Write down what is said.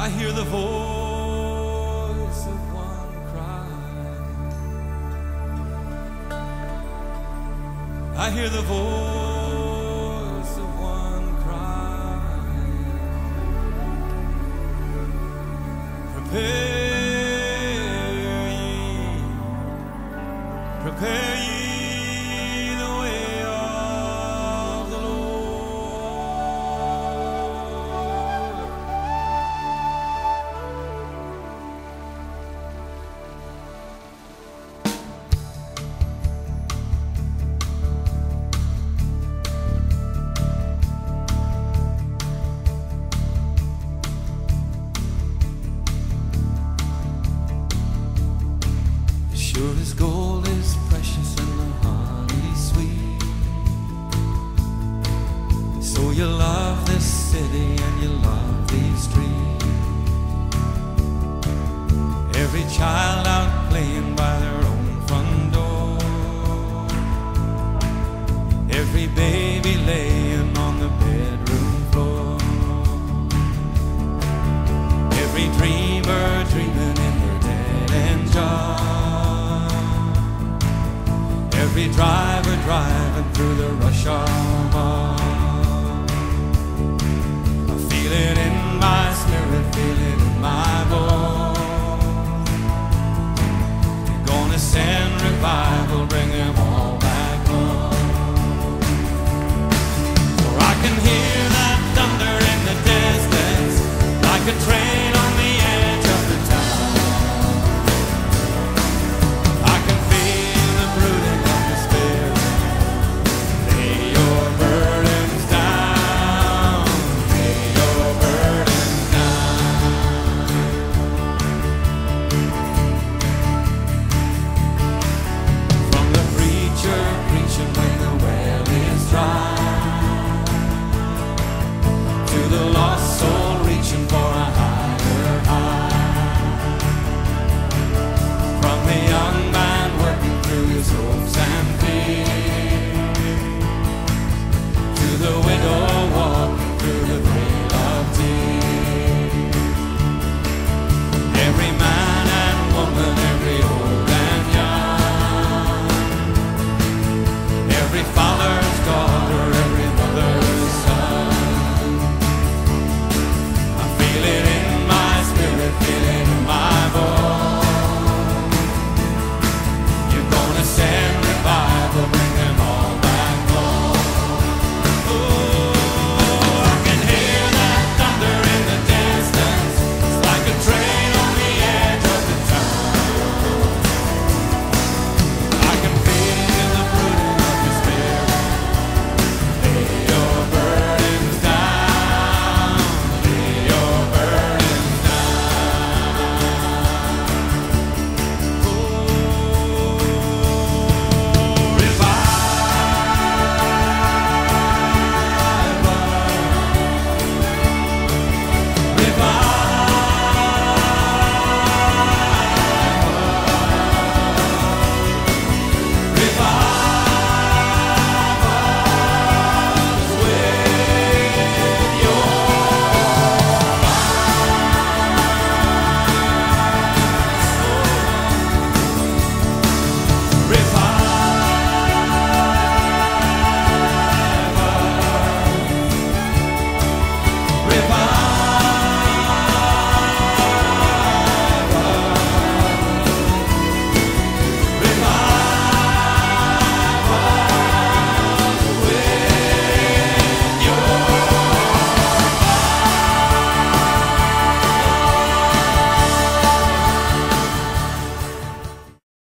I hear the voice of one crying. I hear the voice. Sure gold is precious and the honey sweet. So you love this city and you love these streets. Every child out be driver driving through the rush hour.